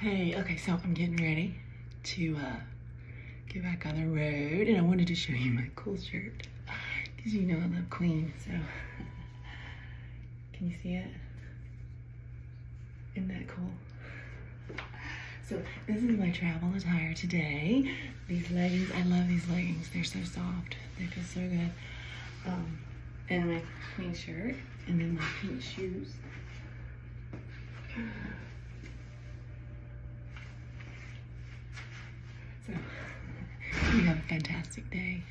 Hey, okay, so I'm getting ready to uh, get back on the road, and I wanted to show you my cool shirt because you know I love Queen. So, can you see it? Isn't that cool? So this is my travel attire today. These leggings, I love these leggings. They're so soft. They feel so good. Um, and my Queen shirt, and then my pink shoes. So, you have a fantastic day.